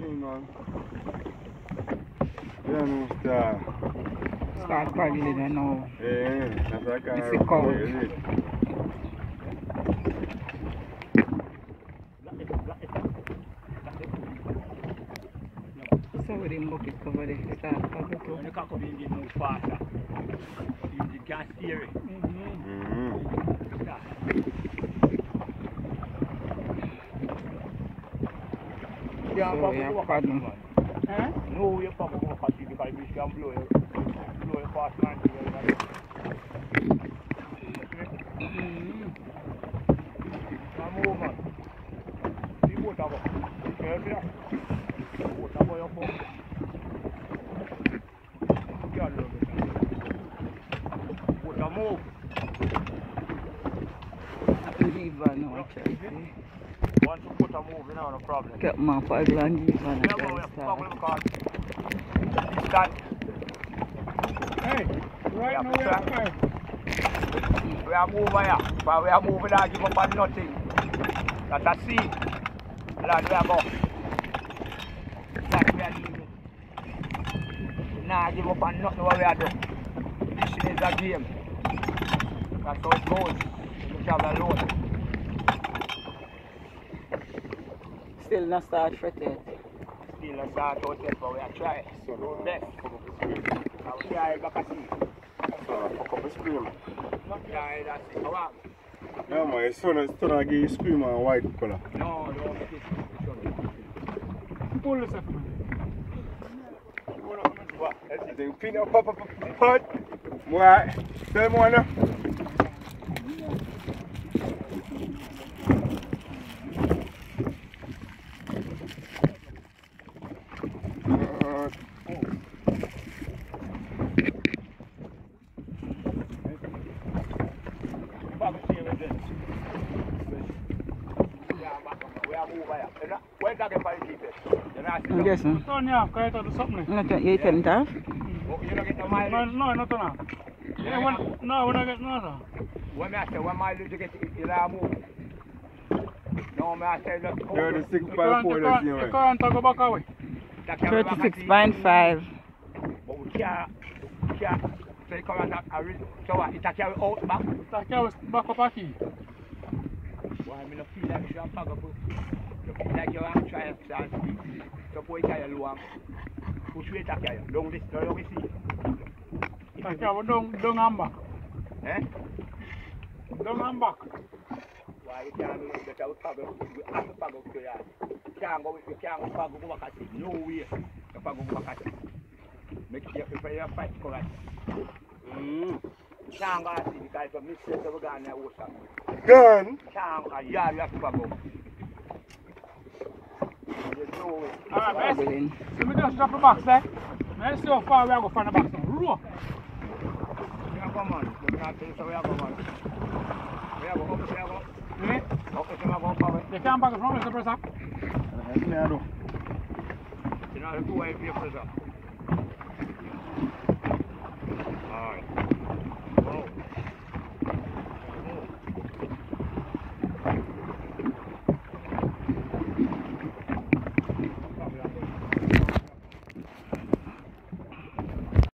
Hang on. Já não está. Está com a grelha no. É, nessa tá cara. Esse colo. Saurin bucket cover is that cover too. When you cock up, you get no faster. You can't you pop it over because you can blow you. Blow you fast man. Mm. Come over. See what I got. Yeah, yeah. What I got your phone. Yeah, look. What I move. Leave her now, I try to see. Once you put a move, you know, no problem. Get my paddle and leave her Yeah, and but we try have to to bubble start. Hey, right now we are sir. five. we are moving here, but we are moving out, give up on nothing. That's a sea. Lad, we are go. That we are leaving. Nah, give up on nothing what we are doing. Fishing is a game. That's how it goes. You travel alone. Still not start fret yet. Still not start out yet, but we are trying. So do best. And we are back at sea. So, fuck up a scream. Yeah, that's it. Come on. Yeah, man, it's son, it's son, I give you scream and white color. No, don't make it. Pull this up. man. What? I think pin up, up, up, up, put. What? Tell me one now. I guess. Huh? Turn you off, because I do something. Look at you, you turn it off. No, not on off. Yeah, when, no, when I get no. When I say, when my little get it, it'll move. No, I say, look. 36 by 4, that's you, right? You can't go back away. 36.5. But we can't, we can't. So you come and a real, so what, it a carry out back. That carry back up a key. Why me no feel like you should pack up. You feel like you want to try and stand speed. So boy carry long. Push weight that carry. Don't don't. Eh? Back. waaye jaamu ko ta pago asu pago ko ya chango chango pago ko wakati no we ka pago ko wakati me ki fa fa ya fa ko ra mm chango asi ka to mi se to ga na wo sa gan chango ya ya pago All right, man. Let me just drop the box, eh? Man, it's so far away, I'll go find the box. Roar! Yeah, come on. We're not going to say we have a box. We have a box, we have a box. Det kan backa fram efter pressa. Det här är med då.